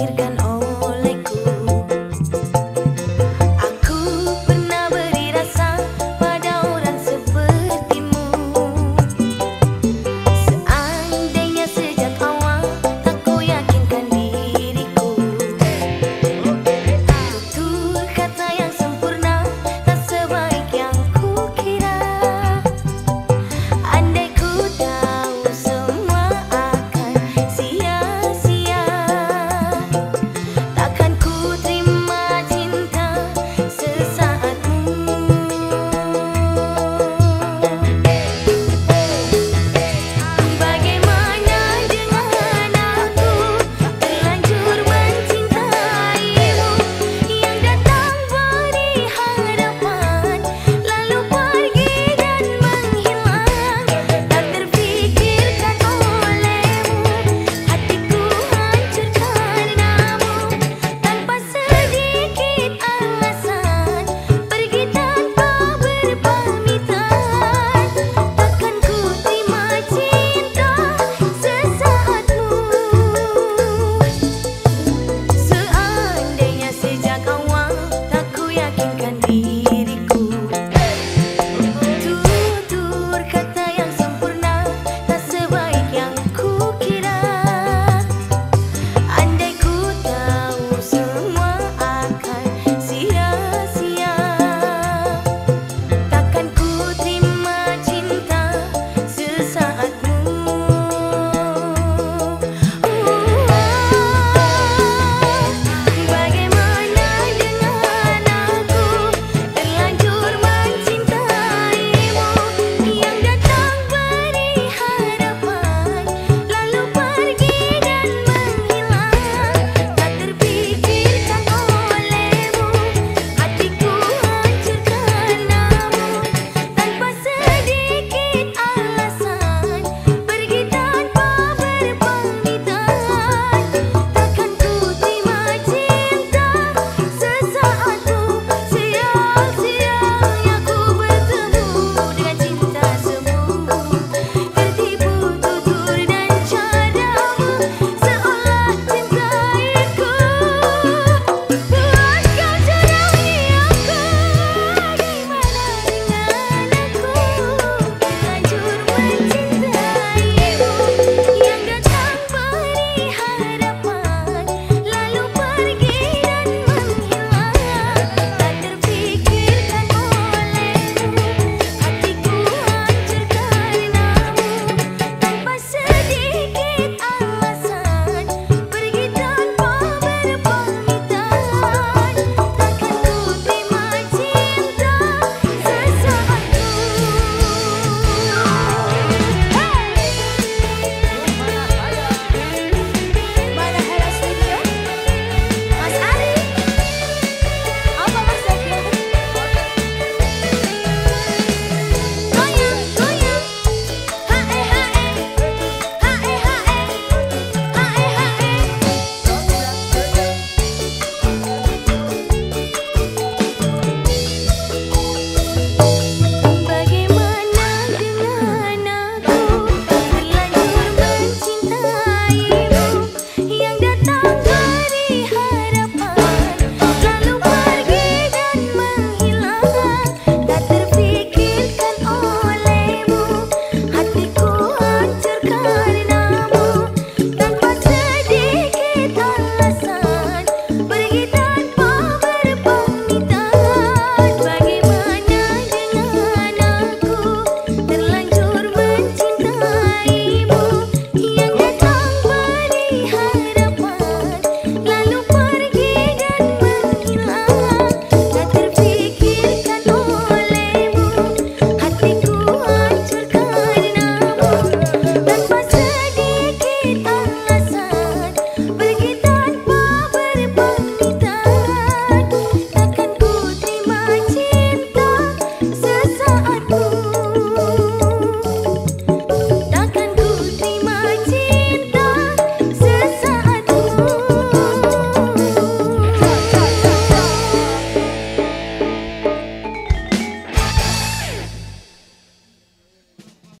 sentir